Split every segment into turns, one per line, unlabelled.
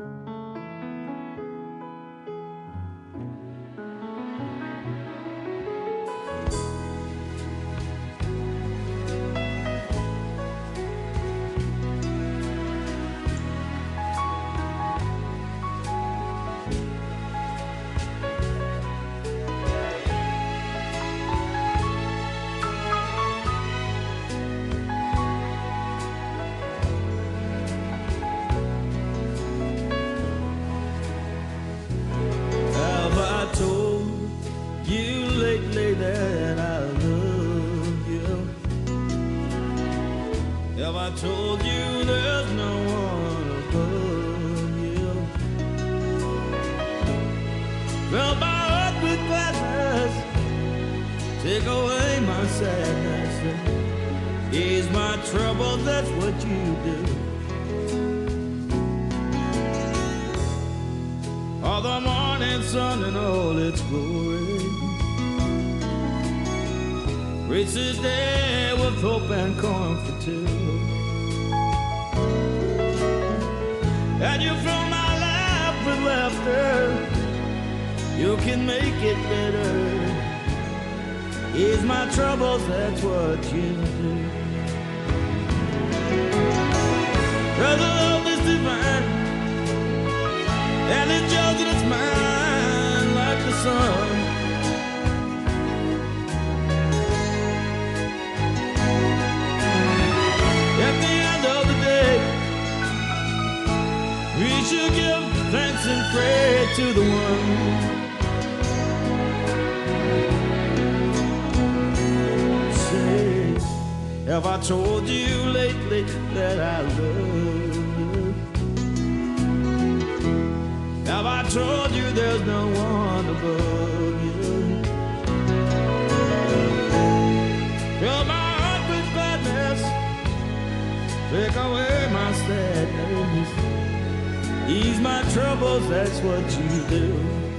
Have I told you there's no one above you? Fill my heart with gladness, take away my sadness, ease my trouble. That's what you do. All the morning sun and all its glory. Reach the day with hope and comfort too. And you fill my life with laughter. You can make it better. Ease my troubles, that's what you do. Cause pray to the one. Say, have I told you lately that I love you? Have I told you there's no one above you? Fill my heart with gladness, take away my sadness, ease my troubles, that's what you do.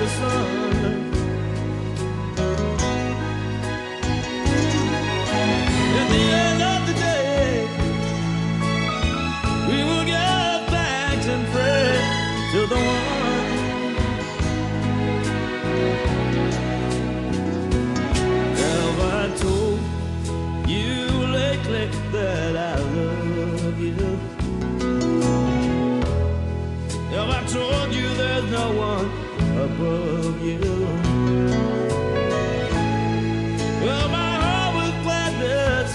The sun. At the end of the day, we will and pray to the one. Have I told you lately that I love you? Have I told you there's no one above you? Fill my heart with gladness,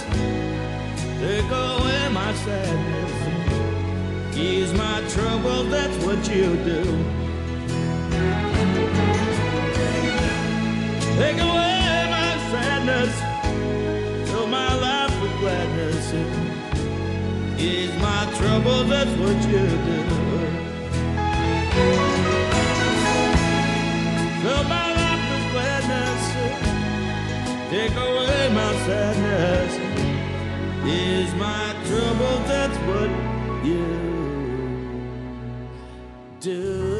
take away my sadness, ease my trouble. That's what you do. Take away my sadness, fill my life with gladness, ease my trouble. That's what you do. Fill my life with gladness, take away my sadness, ease my trouble. That's what you do.